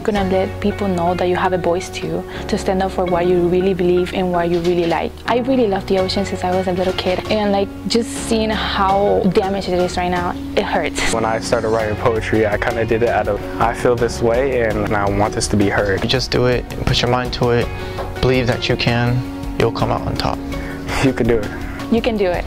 You're gonna let people know that you have a voice too, to stand up for what you really believe and what you really like. I really love the ocean since I was a little kid, and like just seeing how damaged it is right now, it hurts. When I started writing poetry, I kind of did it out of I feel this way and I want this to be heard. You just do it, put your mind to it, believe that you can, you'll come out on top. You can do it. You can do it.